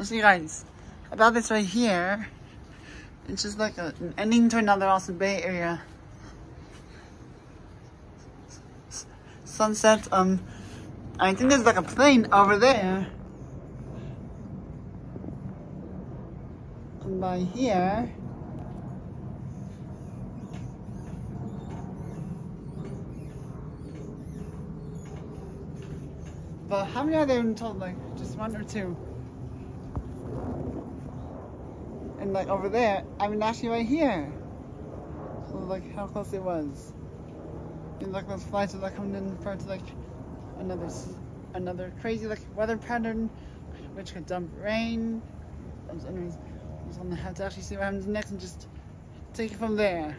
So you guys, about this right here, it's just like a, an ending to another awesome Bay Area sunset. Um, I think there's like a plane over there. And by here. But how many are there in total? Like just one or two? And like over there, I mean actually right here. So like how close it was. And like those flights are like coming in front of like another another crazy like weather pattern, which could dump rain. Anyways, I want to have to actually see what happens next and just take it from there.